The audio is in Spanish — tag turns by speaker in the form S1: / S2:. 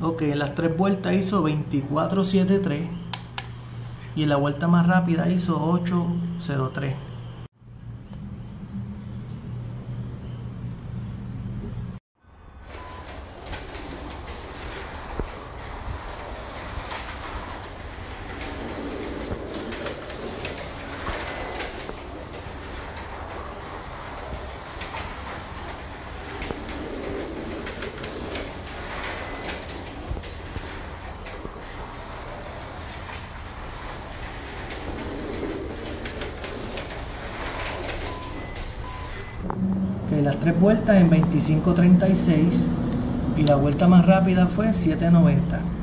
S1: Ok, en las tres vueltas hizo 24.73 y en la vuelta más rápida hizo 8.03. tres vueltas en 25.36 y la vuelta más rápida fue en 7.90